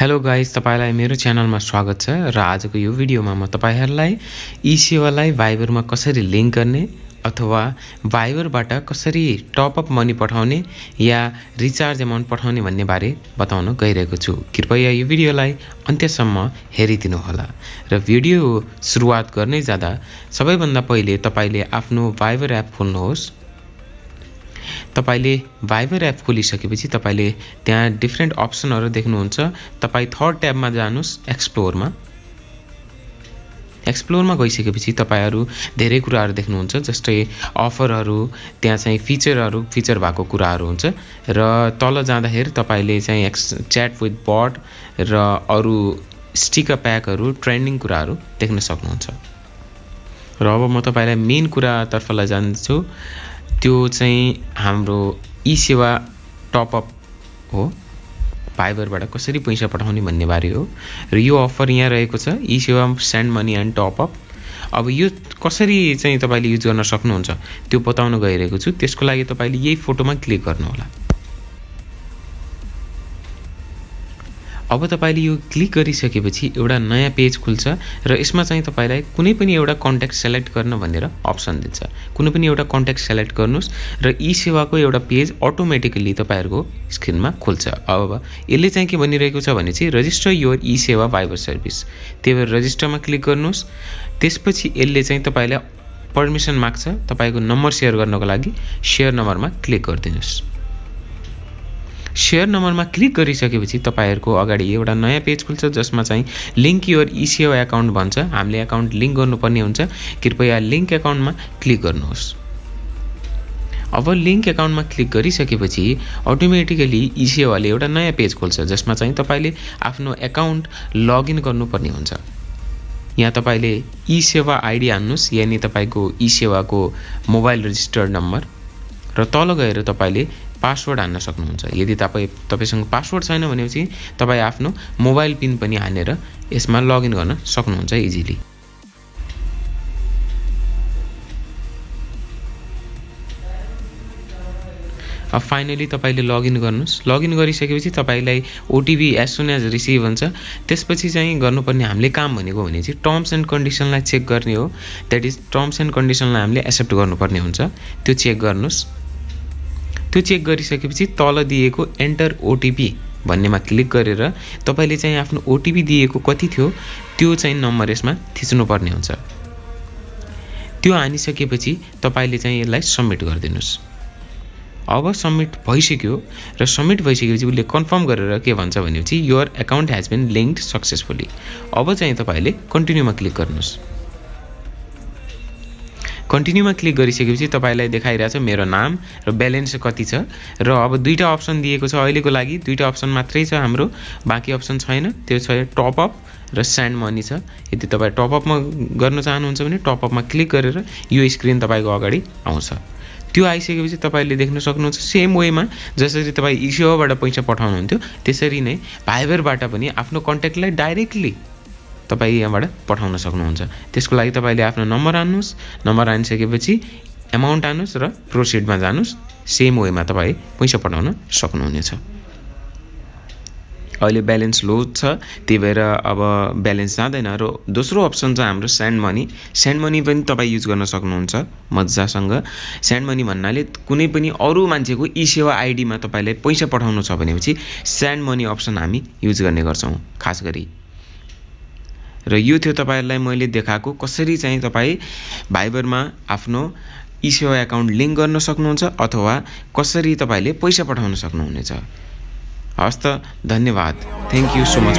Hello guys तपाईँलाई मेरो च्यानलमा स्वागत छ र आजको यो भिडियोमा म तपाईँहरूलाई ई सेवालाई भाइबरमा कसरी लिङ्क गर्ने अथवा भाइबरबाट कसरी टपअप मनी पठाउने या रिचार्ज एमाउन्ट पठाउने भन्ने बारे बताउन गइरहेको छु। कृपया यो भिडियोलाई अन्त्यसम्म हेरिदिनुहोला। र भिडियो सुरुवात गर्नै जाँदा सबैभन्दा पहिले तपाईँले आफ्नो भाइबर एप खोल्नुहोस्। तपाईँले भाइबर एप खोलिसकेपछि तपाईँले त्यहाँ डिफ्रेन्ट अप्सनहरू देख्नुहुन्छ। तपाईँ थर्ड ट्याबमा जानुहोस् एक्सप्लोरमा एक्सप्लोरमा गइसकेपछि तपाईँहरू धेरै कुराहरू देख्नुहुन्छ जस्तै अफरहरू त्यहाँ चाहिँ फिचरहरू फिचर भएको कुराहरू हुन्छ। र तल जाँदाखेरि तपाईँले चाहिँ एक्स च्याट विथ बट र अरू स्टिकर प्याकहरू ट्रेन्डिङ कुराहरू देख्न सक्नुहुन्छ। र अब म तपाईँलाई मेन कुरातर्फलाई जान्छु त्यो चाहिँ हाम्रो ई सेवा टपअप हो। भाइबरबाट कसरी पैसा पठाउने भन्ने बारे हो। र यो अफर यहाँ रहेको छ ई सेवा सेन्ड मनी एन्ड टपअप। अब यो कसरी चाहिँ तपाईँले युज गर्न सक्नुहुन्छ त्यो बताउन गइरहेको छु। त्यसको लागि तपाईँले यही फोटोमा क्लिक गर्नुहोला। अब तपाईँले यो क्लिक गरिसकेपछि एउटा नयाँ पेज खुल्छ र यसमा चाहिँ तपाईँलाई कुनै पनि एउटा कन्ट्याक्ट सेलेक्ट गर्न भनेर अप्सन दिन्छ। कुनै पनि एउटा कन्ट्याक्ट सेलेक्ट गर्नुहोस् र ई सेवाको एउटा पेज अटोमेटिकली तपाईँहरूको स्क्रिनमा खुल्छ। अब यसले चाहिँ के भनिरहेको छ भने चाहिँ रजिस्टर योर ई सेवा भाइबर सर्भिस त्यही भएर रजिस्टरमा क्लिक गर्नुहोस्। त्यसपछि यसले चाहिँ तपाईँलाई पर्मिसन माग्छ। तपाईँको नम्बर सेयर गर्नको लागि सेयर नम्बरमा क्लिक गरिदिनुहोस्। सेयर नम्बरमा क्लिक गरिसकेपछि तपाईँहरूको अगाडि एउटा नयाँ पेज खुल्छ जसमा चाहिँ लिङ्क योर इसिओ एकाउन्ट भन्छ। हामीले एकाउन्ट लिङ्क गर्नुपर्ने हुन्छ। कृपया लिङ्क एकाउन्टमा क्लिक गर्नुहोस्। अब लिङ्क एकाउन्टमा क्लिक गरिसकेपछि अटोमेटिकली इसिओवाले एउटा नयाँ पेज खोल्छ जसमा चाहिँ तपाईँले आफ्नो एकाउन्ट लगइन गर्नुपर्ने हुन्छ। यहाँ तपाईँले ई सेवा आइडी हान्नुहोस् यानि तपाईँको ई सेवाको मोबाइल रेजिस्टर्ड नम्बर र तल गएर तपाईँले पासवर्ड हान्न सक्नुहुन्छ। यदि तपाईँ तपाईँसँग पासवर्ड छैन भनेपछि तपाईँ आफ्नो मोबाइल पिन पनि हानेर यसमा लगइन गर्न सक्नुहुन्छ इजिली। अब फाइनली तपाईँले लगइन गर्नुहोस्। लगइन गरिसकेपछि तपाईँलाई OTP as soon as receive हुन्छ। त्यसपछि चाहिँ गर्नुपर्ने हामीले काम भनेको भने चाहिँ टर्म्स एन्ड कन्डिसनलाई चेक गर्ने हो। द्याट इज टर्म्स एन्ड कन्डिसनलाई हामीले एक्सेप्ट गर्नुपर्ने हुन्छ। त्यो चेक गर्नुहोस्। त्यो चेक गरिसकेपछि तल दिएको एन्टर ओटिपी भन्नेमा क्लिक गरेर तपाईँले चाहिँ आफ्नो ओटिपी दिएको कति थियो त्यो चाहिँ नम्बर यसमा थिच्नुपर्ने हुन्छ। त्यो हानिसकेपछि तपाईँले चाहिँ यसलाई सब्मिट गरिदिनुहोस्। अब सब्मिट भइसक्यो र सब्मिट भइसकेपछि उसले कन्फर्म गरेर के भन्छ भनेपछि your account has been linked successfully अब चाहिँ तपाईँले कन्टिन्यूमा क्लिक गर्नुहोस्। कन्टिन्यूमा क्लिक गरिसकेपछि तपाईँलाई देखाइरहेछ मेरो नाम र ब्यालेन्स कति छ। र अब दुईवटा अप्सन दिएको छ अहिलेको लागि। दुईवटा अप्सन मात्रै छ हाम्रो। बाँकी अप्सन छैन। त्यो छ टपअप र सेन्ड मनी छ। यदि तपाईँ टपअपमा गर्न चाहनुहुन्छ भने टपअपमा क्लिक गरेर यो स्क्रिन तपाईँको अगाडि आउँछ। त्यो आइसकेपछि तपाईँले देख्न सक्नुहुन्छ सेम वेमा जसरी तपाईँ इसिओबाट पैसा पठाउनुहुन्थ्यो त्यसरी नै भाइबरबाट पनि आफ्नो कन्ट्याक्टलाई डाइरेक्टली तपाईँ यहाँबाट पठाउन सक्नुहुन्छ। त्यसको लागि तपाईँले आफ्नो नम्बर हान्नुहोस् नम्बर हानिसकेपछि एमाउन्ट हान्नुहोस् र प्रोसिडमा जानुहोस्। सेम वेमा तपाईँ पैसा पठाउन सक्नुहुनेछ। अहिले ब्यालेन्स लो छ। त्यही भएर अब ब्यालेन्स जाँदैन र दोस्रो अप्सन छ हाम्रो सेन्ड मनी सेन्ड मनी पनि तपाईँ युज गर्न सक्नुहुन्छ मजासँग सेन्ड मनी भन्नाले कुनै पनि अरू मान्छेको ई सेवा आइडीमा तपाईँलाई पैसा पठाउनु छ भनेपछि सेन्ड मनी अप्सन हामी युज गर्ने गर्छौँ। खास गरी र यो थियो तपाईँहरूलाई मैले देखाएको। कसरी चाहिँ तपाईँ भाइबरमा आफ्नो इसेवा एकाउन्ट लिङ्क गर्न सक्नुहुन्छ अथवा कसरी तपाईँले पैसा पठाउन सक्नुहुनेछ? हस् त धन्यवाद। Thank you so much